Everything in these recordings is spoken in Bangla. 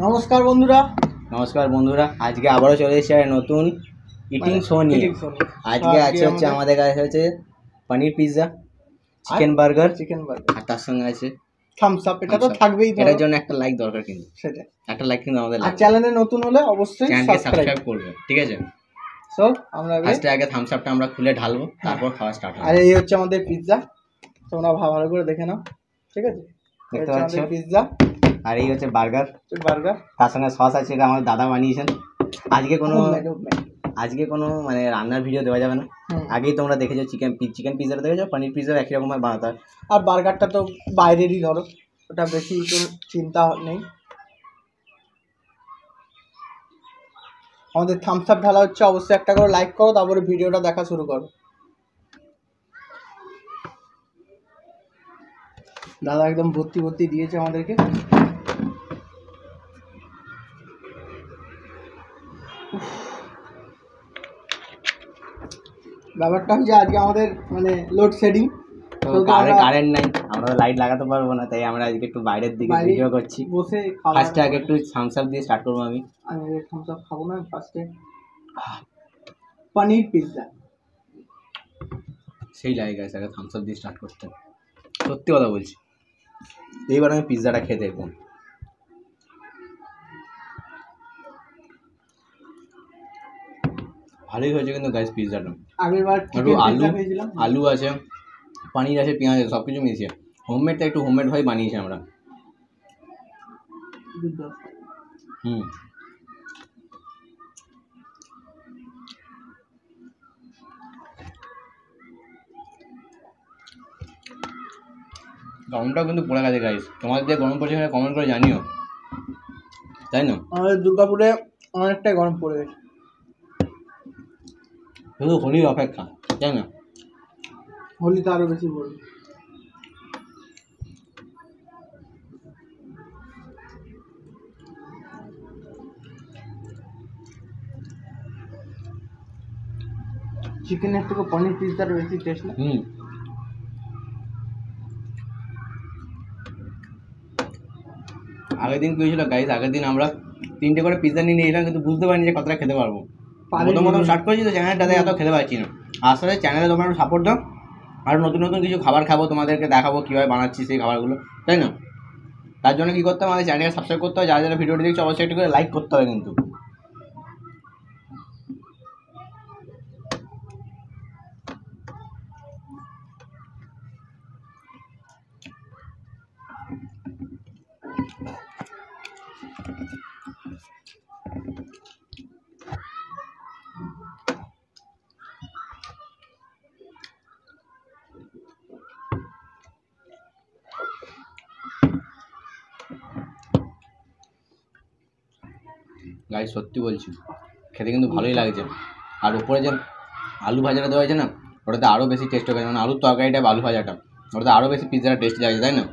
নমস্কার বন্ধুরা। নমস্কার বন্ধুরা আজকে আবারও চলে এসেছে নতুন ইটিং শো নিয়ে। show নিয়ে। আজকে আছে হচ্ছে আমাদের কাছে হচ্ছে paneer pizza chicken burger chicken burger আর তার সঙ্গে আছে থামস আপ এটা তো থাকবেই এটার জন্য একটা লাইক দরকার কিন্তু। সেটা একটা লাইক কিন্তু আমাদের আর চ্যানেলে নতুন হলে অবশ্যই সাবস্ক্রাইব করবে ঠিক আছে? সো আমরা ফার্স্টে আগে থামস আপটা আমরা খুলে ঢালবো তারপর খাওয়া স্টার্ট আর এই হচ্ছে আমাদের পিৎজা তোমরা ভালো করে দেখে নাও ঠিক আছে? দেখতে পাচ্ছ? পিৎজা আর এই হচ্ছে বার্গার। বার্গার? তার সঙ্গে সস আছে এটা আমার দাদা বানিয়েছেন। আজকে কোনো আজকে কোনো মানে রান্নার ভিডিও দেওয়া যাবে না। আগেই তোমরা দেখেছ চিকেন চিকেন পিৎজাটা দেখেছ? পনির পিৎজাও একই রকম বানাতে হয়। আর বার্গারটা তো বাইরেরই ধরো। ওটা বেশি চিন্তা নেই। আমাদের থামস আপ ঢালা হচ্ছে অবশ্যই একটা করে লাইক করো তারপরে ভিডিওটা দেখা শুরু করো। দাদা একদম ভর্তি ভর্তি দিয়েছে আমাদেরকে। ব্যাপারটা হচ্ছে আজকে আমাদের মানে লোডশেডিং তো কারেন্ট নাই আমরা লাইট লাগাতে পারব না তাই আমরা আজকে একটু বাইরের দিকে ভিডিও করছি। বসে ফার্স্টে আগে একটু থামস আপ দিয়ে স্টার্ট করব আমি। আমি থামস আপ খাব না ফার্স্টে পনির পিৎজা সেই লাগে গেছে আগে থামস আপ দিয়ে স্টার্ট করতে সত্যি কথা বলছি। এইবার আমি পিৎজাটা খেয়ে দেখব। ভালোই হয়েছে কিন্তু গাইস পিৎজাটা আগের বার একটু আলু খেয়েছিলাম। আলু আছে পানির আছে পেঁয়াজ আছে সব কিছু মিশিয়ে হোমমেডটা একটু হোমমেড ভাই বানিয়েছি আমরা। হুম। গরমটাও কিন্তু পড়ে গেছে গাইস তোমাদের যে গরম পড়ছে সেটা কমেন্ট করে জানিও। তাই না? আমাদের দুর্গাপুরে অনেকটাই গরম পড়ে গেছে। শুধু হোলির অপেক্ষা তাই না। হোলিতে আরও বেশি পড়বে চিকেনের থেকে পনির পিৎজার বেশি টেস্ট না? হুম। আগের দিন কি হয়েছিল গাইস আগের দিন আমরা তিনটে করে পিৎজা নিয়ে নিয়েছিলাম কিন্তু বুঝতে পারিনি যে কতটা খেতে পারব। প্রথম প্রথম স্টার্ট করেছি তো চ্যানেলটাতে এত খেতে পারছি না। আসলে চ্যানেলে তোমার একটু সাপোর্ট দাও। আর নতুন নতুন কিছু খাবার খাব, তোমাদেরকে দেখাবো কীভাবে বানাচ্ছি সেই খাবারগুলো, তাই না? তার জন্য কী করতে হবে? আমাদের চ্যানেলকে সাবস্ক্রাইব করতে হবে। যারা যারা ভিডিওটি দেখছ, অবশ্যই একটু করে লাইক করতে হবে কিন্তু। গাই সত্যি বলছি। খেতে কিন্তু ভালোই লাগছে। আর উপরে যে আলু ভাজাটা দেওয়া হয়েছে না, ওটাতে আরও বেশি টেস্ট হবে। মানে আলুর তরকারিটা আলু ভাজাটা, ওটাতে আরও বেশি পিৎজাটা টেস্ট লাগছে তাই না?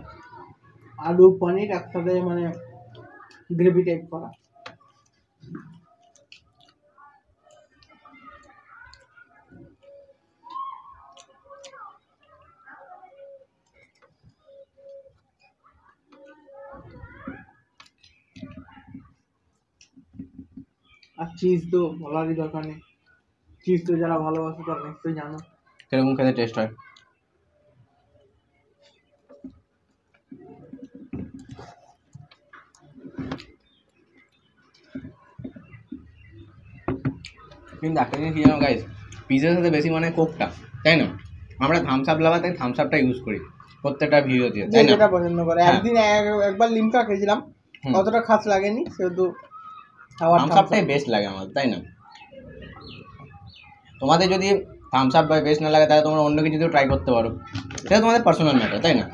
আলু, পনির একসাথে মানে গ্রেভি টাইপ করা। আর চিজ তো বলারই দরকার নেই। চিজ তো যারা ভালোবাসে তারা নিশ্চয়ই জানো। সেরকম খেতে টেস্ট হয়? কিন্তু একটা জিনিস কি জানো গাইস পিজার সাথে বেশি মানে কোকটা তাই না? আমরা থামস আপ লাগাতে থামস আপটা ইউজ করি প্রত্যেকটা ভিডিওতে তাই না? যেটা পছন্দ করে। হ্যাঁ। একদিন এক- একবার লিমকা খেয়েছিলাম। অতটা খাস লাগেনি সেহেতু আবার থামস thumbs আপটাই up। বেস্ট লাগে আমার তাই না? তোমাদের যদি থামস আপ বা বেস্ট না লাগে তাহলে তোমরা অন্য কিছু ট্রাই করতে পারো। সেটা তোমাদের পার্সোনাল ম্যাটার তাই না?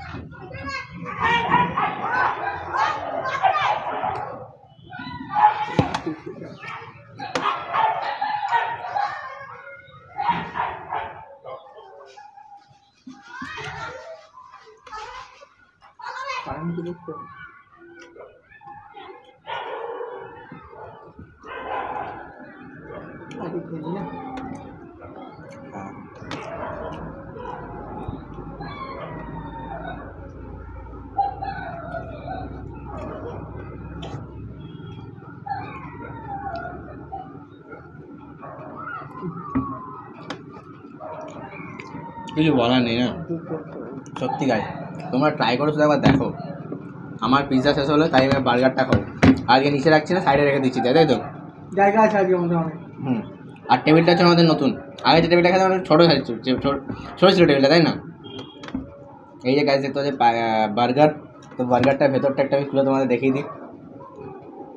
কারণ কিছু বলার নেই না? সত্যি গাই তোমরা ট্রাই করো শুধু একবার দেখো। আমার পিৎজা শেষ হলো তাই আমি বার্গারটা খাব। আজকে নিচে রাখছি না সাইডে রেখে দিচ্ছি তাই তাই তো? জায়গা আছে আজকে আমাদের অনেক। হুম। আর টেবিলটা হচ্ছে আমাদের নতুন। আগে যে টেবিলটা খেতে আমাদের ছোটো ছোটো ছিল টেবিলটা তাই না? এই যে গাছ দেখতে হচ্ছে বার্গার তো বার্গারটার ভেতরটা একটা আমি খুলে তোমাদের দেখিয়ে দিই।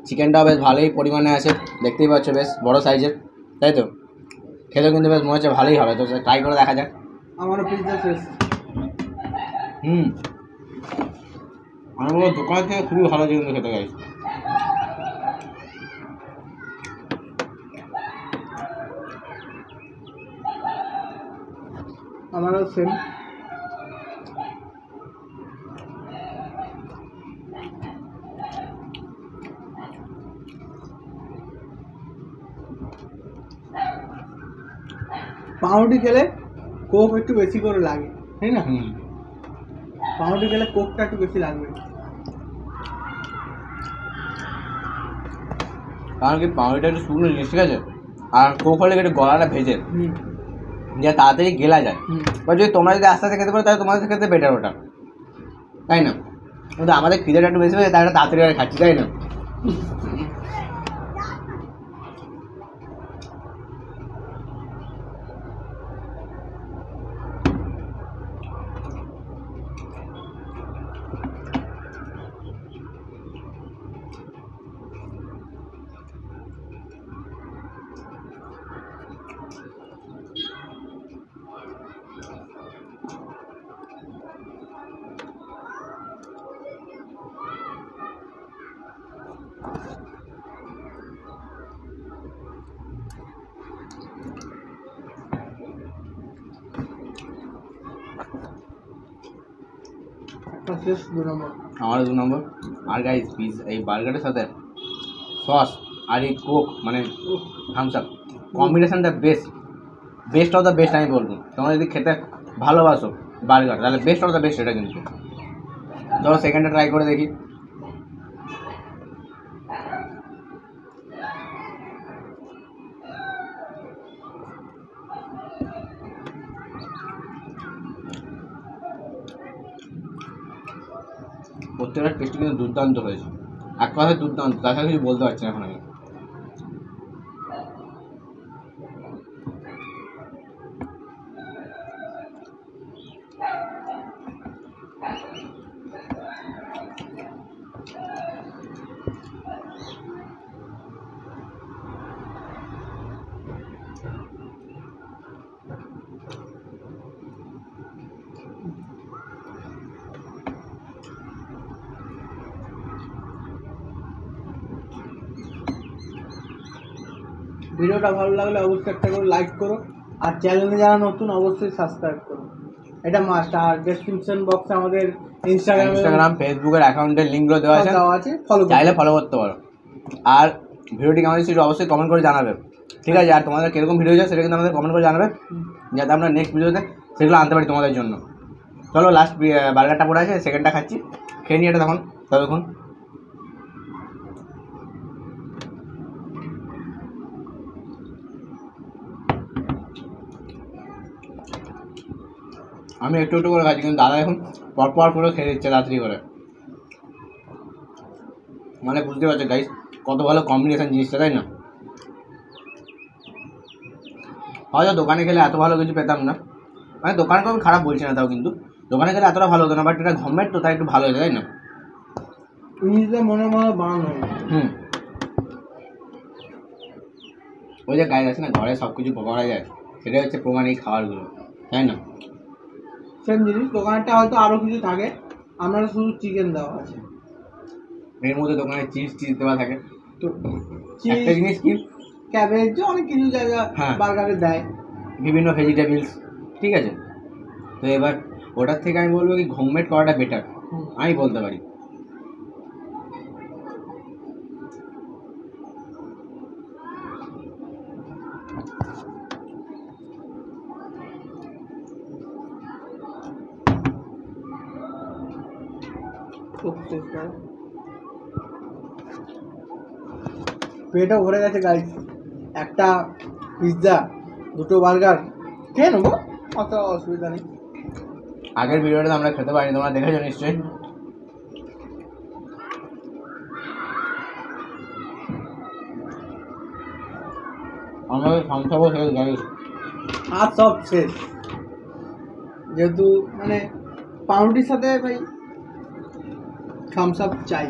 চিকেনটাও বেশ ভালোই পরিমাণে আছে দেখতেই পাচ্ছ বেশ বড় সাইজের তাই তো? খেতেও কিন্তু বেশ মনে হচ্ছে ভালোই হবে তো ট্রাই করে দেখা যাক। আমারও পিৎজা শেষ। হুম। আমি বলব দোকান থেকে খুবই ভালো কিন্তু খেতে গাইস আমারও সেম পাউরুটি খেলে কোক একটু বেশি করে লাগে তাই না? পাউরুটি খেলে কোকটা একটু বেশি লাগবে। কারণ কি পাউরুটিটা একটু শুকনো জিনিস ঠিক আছে? আর কোক হলে একটু গলাটা ভেজে যে তাড়াতাড়ি গেলা যায়। বা যদি তোমরা যদি আস্তে আস্তে খেতে পারো তাহলে তোমাদের ক্ষেত্রে বেটার ওটা। তাই না? কিন্তু আমাদের খিদেটা একটু বেশি হয়ে তাই একটা তাড়াতাড়ি করে খাচ্ছি তাই না? শেষ দু নম্বর। আমারও দু আর গাইস পিস এই বার্গারের সাথে সস আর এই কোক মানে থামস আপ কম্বিনেশনটা best best of the best আমি বলব। তোমরা যদি খেতে ভালোবাসো বার্গার তাহলে বেস্ট অফ দ্য বেস্ট এটা কিন্তু। ধরো সেকেন্ডটা ট্রাই করে দেখি। প্রত্যেকটা টেস্ট কিন্তু দুর্দান্ত হয়েছে এক কথায় দুর্দান্ত? তাছাড়া কিছু বলতে পারছি না এখন আমি ভিডিওটা ভালো লাগলে অবশ্যই একটা করে লাইক করো। আর চ্যানেলে যারা নতুন অবশ্যই সাবস্ক্রাইব করো। এটা মাস্ট আর ডেসক্রিপশন বক্সে আমাদের ইনস্টাগ্রাম ইনস্টাগ্রাম ফেসবুকের অ্যাকাউন্টের লিঙ্কগুলো দেওয়া আছে। দেওয়া আছে ফলো চাইলে ফলো করতে পারো। আর ভিডিওটি কেমন হয়েছে সেটা অবশ্যই কমেন্ট করে জানাবে। ঠিক আছে আর তোমাদের কীরকম ভিডিও চাই সেটা কিন্তু আমাদের কমেন্ট করে জানাবে। যাতে আমরা নেক্সট ভিডিওতে সেগুলো আনতে পারি তোমাদের জন্য। চলো লাস্ট বার্গারটা পড়ে আছে সেকেন্ডটা খাচ্ছি। খেয়ে নিয়ে এটা তখন। ততক্ষণ। আমি একটু একটু করে খাচ্ছি কিন্তু দাদা এখন পরপর করে খেয়ে দিচ্ছে তাড়াতাড়ি করে। মানে বুঝতে পারছ গাইস কত ভালো কম্বিনেশন জিনিসটা তাই না? হয়তো দোকানে খেলে এত ভালো কিছু পেতাম না। মানে দোকানকে আমি খারাপ বলছি না তাও কিন্তু। দোকানে খেলে এতটা ভালো হতো না বাট এটা হোমমেড তো তাই একটু ভালো হয়েছে তাই না? নিজেদের মনে মনে বানানো হয়। হুম। ওই যে গায়ে আছে না ঘরে সব কিছু করা যায় সেটাই হচ্ছে প্রমাণ এই খাবারগুলো তাই না? সেম জিনিস দোকানেরটা হয়তো আরও কিছু থাকে। আমরা শুধু চিকেন দেওয়া আছে। এর মধ্যে দোকানে চিজ টিজ দেওয়া থাকে। তো একটা চিজ জিনিস কি? ক্যাবেজ অনেক কিছু জায়গা হ্যাঁ। বার্গারে দেয়। বিভিন্ন ভেজিটেবলস ঠিক আছে? তো এবার ওটার থেকে আমি বলব কি হোমমেড করাটা বেটার আমি বলতে পারি। হয়। পেটও ভরে গেছে গাইস একটা পিৎজা দুটো বার্গার খেয়ে নেব? অত অসুবিধা নেই। আগের ভিডিওটা আমরা খেতে পারিনি তোমরা দেখেছ নিশ্চয়ই। আমাদের সংসারও শেষ গাইস আর সব শেষ। যেহেতু মানে পাউরুটির সাথে ভাই থামস আপ চাই।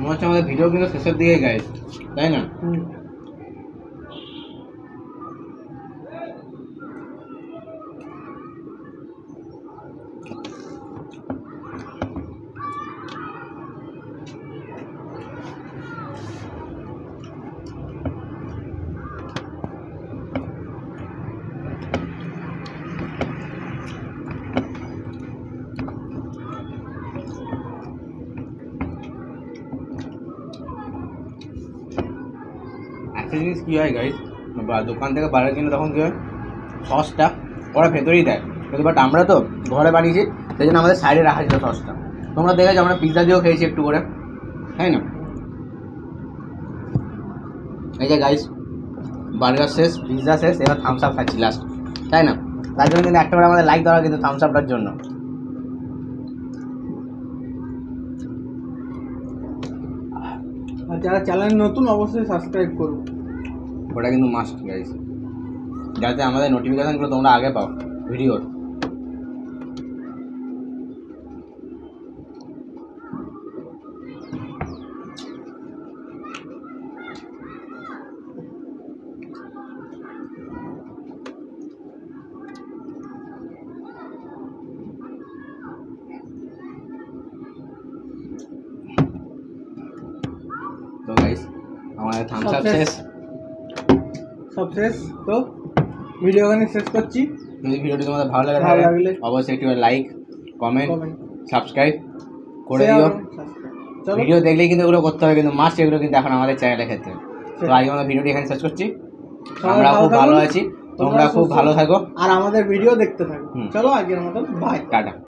মনে হচ্ছে আমাদের ভিডিও কিন্তু শেষের দিকে গাইস তাই না? একটা জিনিস কী হয় গাইস বা দোকান থেকে বাড়ার জন্য তখন কী হয়? সসটা ওরা ভেতরেই দেয়। কিন্তু বাট আমরা তো ঘরে বানিয়েছি, সেই জন্য আমাদের সাইডে রাখা ছিল সসটা। তোমরা দেখেছ আমরা পিৎজা দিয়েও খেয়েছি একটু করে। তাই না? এই যে গাইস বার্গার শেষ পিৎজা শেষ, এবার থামস আপ খাচ্ছি লাস্ট তাই না? তার জন্য কিন্তু একটা আমাদের লাইক দেওয়া কিন্তু থামস আপটার জন্য। আর যারা চ্যানেল নতুন অবশ্যই সাবস্ক্রাইব করুন ওটা কিন্তু মাস্ট গাইস যাতে আমাদের নোটিফিকেশানগুলো তোমরা আগে পাও ভিডিওর। তো গাইস আমাদের থামস আপ শেষ। সব শেষ। তো ভিডিও এখানে শেষ করছি। যদি ভিডিওটি তোমাদের ভালো লাগে ভালো লাগলে অবশ্যই একটি লাইক কমেন্ট সাবস্ক্রাইব করে দিও। ভিডিও দেখলেই কিন্তু এগুলো করতে হবে কিন্তু মাস্ট এগুলো কিন্তু এখন আমাদের চ্যানেলে ক্ষেত্রে। তো আজকে আমরা ভিডিওটি এখানে শেষ করছি। আমরা খুব ভালো আছি। তোমরা তোমরা খুব ভালো থাকো। আর আমাদের ভিডিও দেখতে থাকো। চলো আজকের মতন বাই টাটা।